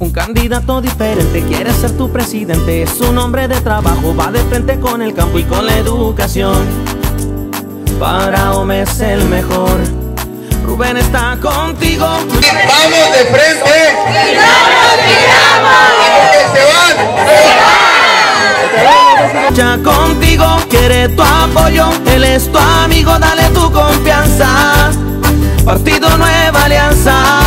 Un candidato diferente quiere ser tu presidente. Es un hombre de trabajo, va de frente con el campo y con la educación. Para Ome es el mejor. Rubén está contigo. Vamos de frente. Y no nos se van. Ya contigo, quiere tu apoyo. Él es tu amigo, dale tu confianza. Partido Nueva Alianza.